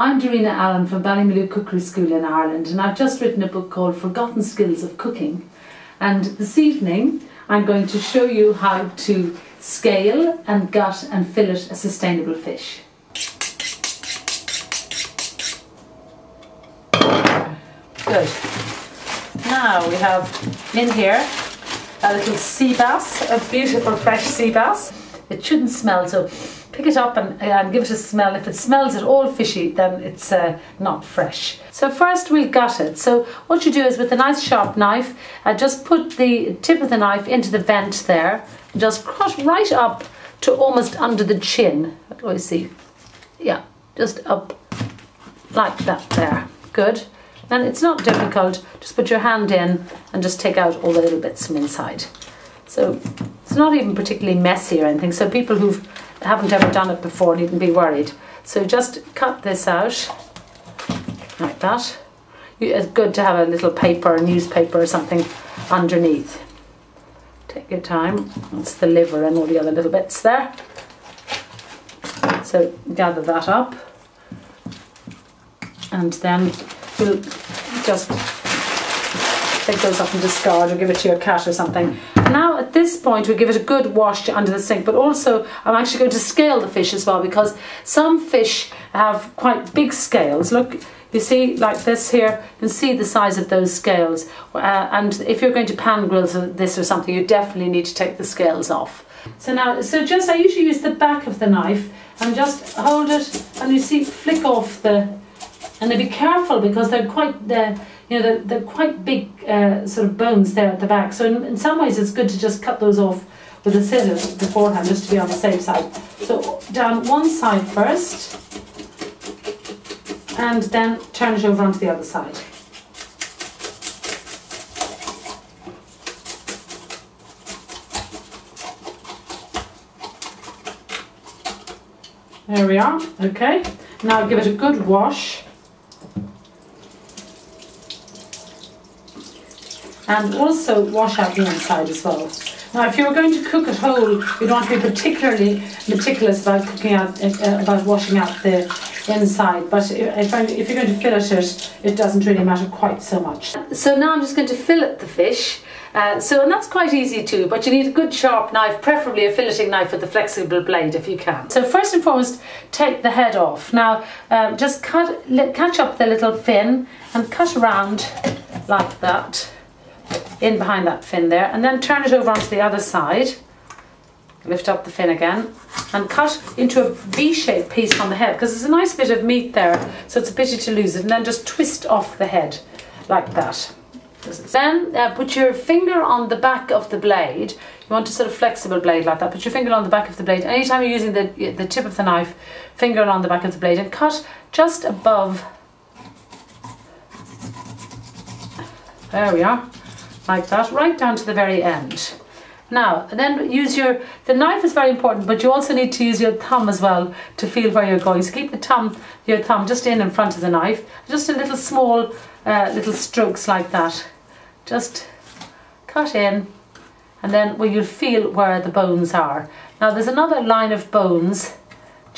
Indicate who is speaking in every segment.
Speaker 1: I'm Darina Allen from Ballymaloe Cookery School in Ireland and I've just written a book called Forgotten Skills of Cooking and this evening I'm going to show you how to scale and gut and fillet a sustainable fish. Good. Now we have in here a little sea bass, a beautiful fresh sea bass. It shouldn't smell so pick it up and, and give it a smell. If it smells at all fishy, then it's uh, not fresh. So first we'll gut it. So what you do is with a nice sharp knife, uh, just put the tip of the knife into the vent there, just cut right up to almost under the chin. What I see? Yeah, just up like that there. Good. And it's not difficult, just put your hand in and just take out all the little bits from inside. So it's not even particularly messy or anything, so people who haven't ever done it before needn't be worried. So just cut this out like that. It's good to have a little paper, a newspaper or something underneath. Take your time. That's the liver and all the other little bits there. So gather that up. And then we'll just take those up and discard or give it to your cat or something. Now at this point we give it a good wash under the sink but also I'm actually going to scale the fish as well because some fish have quite big scales. Look you see like this here you can see the size of those scales uh, and if you're going to pan grill this or something you definitely need to take the scales off. So now so just I usually use the back of the knife and just hold it and you see flick off the and be careful because they're quite they're, you know they're, they're quite big uh, sort of bones there at the back so in, in some ways it's good to just cut those off with the scissors beforehand just to be on the safe side so down one side first and then turn it over onto the other side There we are, okay. Now give it a good wash. And also wash out the inside as well. Now, if you're going to cook it whole, you don't want to be particularly meticulous about cooking out, uh, about washing out the inside. But if, if you're going to fillet it, it doesn't really matter quite so much. So now I'm just going to fillet the fish. Uh, so, and that's quite easy too, but you need a good sharp knife, preferably a filleting knife with a flexible blade if you can. So first and foremost, take the head off. Now, um, just cut, catch up the little fin and cut around like that in behind that fin there and then turn it over onto the other side. Lift up the fin again and cut into a V-shaped piece on the head because there's a nice bit of meat there so it's a pity to lose it and then just twist off the head like that. Then uh, put your finger on the back of the blade. You want a sort of flexible blade like that. Put your finger on the back of the blade. Anytime you're using the, the tip of the knife finger on the back of the blade and cut just above. There we are like that, right down to the very end. Now, then use your, the knife is very important, but you also need to use your thumb as well to feel where you're going. So keep the thumb, your thumb just in in front of the knife, just a little small, uh, little strokes like that. Just cut in, and then well, you'll feel where the bones are. Now there's another line of bones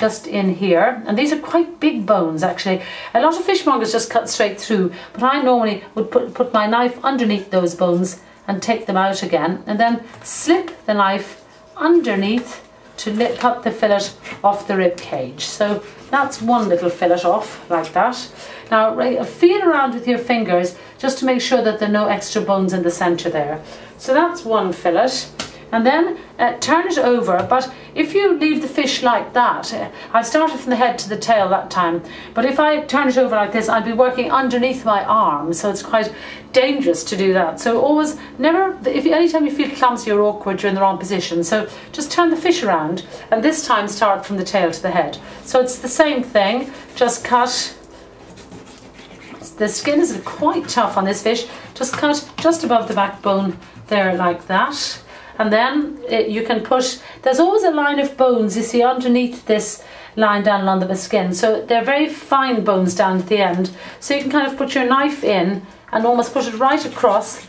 Speaker 1: just in here. And these are quite big bones actually. A lot of fishmongers just cut straight through but I normally would put, put my knife underneath those bones and take them out again and then slip the knife underneath to cut the fillet off the rib cage. So that's one little fillet off like that. Now right, feel around with your fingers just to make sure that there are no extra bones in the center there. So that's one fillet and then uh, turn it over but if you leave the fish like that uh, I started from the head to the tail that time but if I turn it over like this I'd be working underneath my arm so it's quite dangerous to do that. So always never if anytime you feel clumsy or awkward you're in the wrong position. So just turn the fish around and this time start from the tail to the head. So it's the same thing just cut. The skin is quite tough on this fish. Just cut just above the backbone there like that and then it, you can push there's always a line of bones you see underneath this line down under the skin. So they're very fine bones down at the end. So you can kind of put your knife in and almost put it right across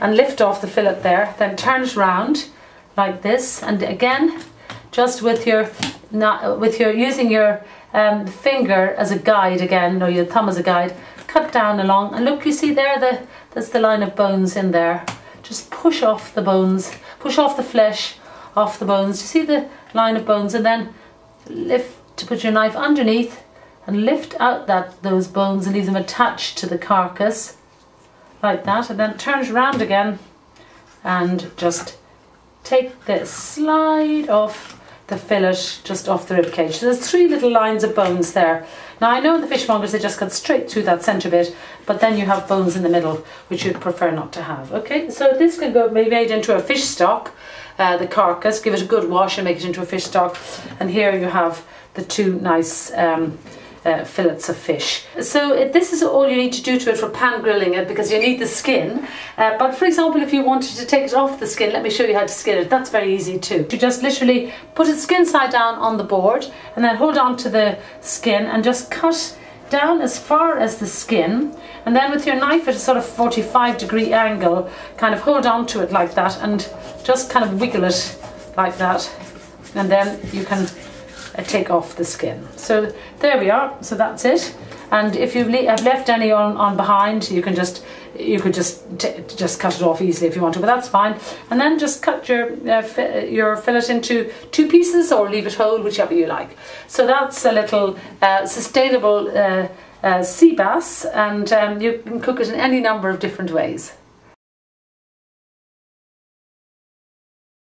Speaker 1: and lift off the fillet there then turn it round like this. And again just with your with your using your um, finger as a guide again, or your thumb as a guide, cut down along, and look, you see there, the, there's the line of bones in there. Just push off the bones, push off the flesh, off the bones. You see the line of bones, and then lift to put your knife underneath and lift out that those bones and leave them attached to the carcass like that and then turn it around again and just take the slide off the fillet just off the rib cage. So there's three little lines of bones there. Now I know in the fishmongers they just cut straight through that centre bit, but then you have bones in the middle, which you'd prefer not to have. Okay, so this can go be made into a fish stock, uh, the carcass, give it a good wash and make it into a fish stock. And here you have the two nice um, uh, fillets of fish. So it, this is all you need to do to it for pan grilling it because you need the skin. Uh, but for example, if you wanted to take it off the skin, let me show you how to skin it. That's very easy too. You just literally put it skin side down on the board and then hold on to the skin and just cut down as far as the skin and then with your knife at a sort of 45 degree angle kind of hold on to it like that and just kind of wiggle it like that and then you can uh, take off the skin. So there we are, so that's it. And if you've left any on, on behind, you can just you could just just cut it off easily if you want to, but that's fine. And then just cut your uh, fi your fillet into two pieces or leave it whole, whichever you like. So that's a little uh, sustainable uh, uh sea bass, and um, you can cook it in any number of different ways.